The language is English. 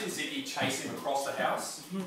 imagine Ziggy chase him across the house. Mm-hmm.